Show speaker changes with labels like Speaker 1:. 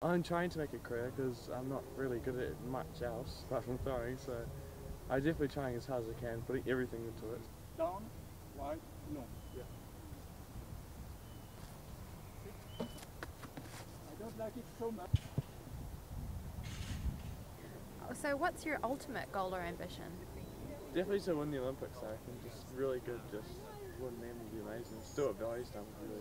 Speaker 1: I'm trying to make a career because I'm not really good at much else apart from throwing, so I'm definitely trying as hard as I can, putting everything into it.
Speaker 2: Down, wide, no. Yeah. I don't like it so much.
Speaker 3: Oh, so, what's your ultimate goal or ambition?
Speaker 1: Definitely to win the Olympics, I think. Just really good, just win them would be amazing. Stuart Valerie's done really.